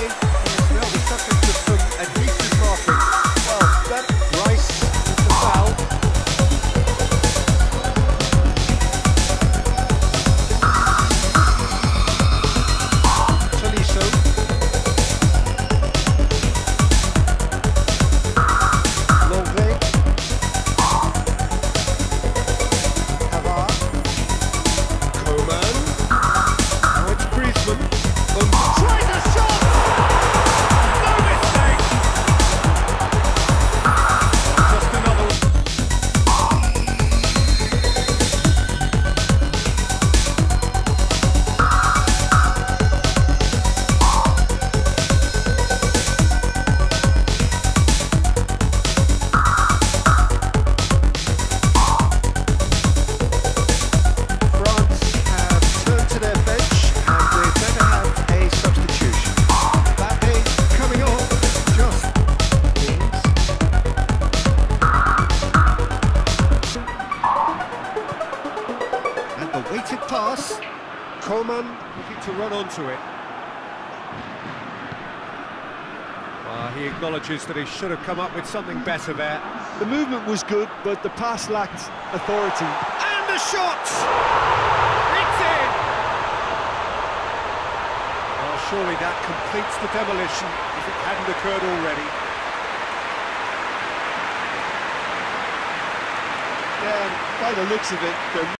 way. Son looking to run onto it. Well, he acknowledges that he should have come up with something better there. The movement was good, but the pass lacked authority. And the shot! It's in! Well, surely that completes the demolition if it hadn't occurred already. Yeah, by the looks of it,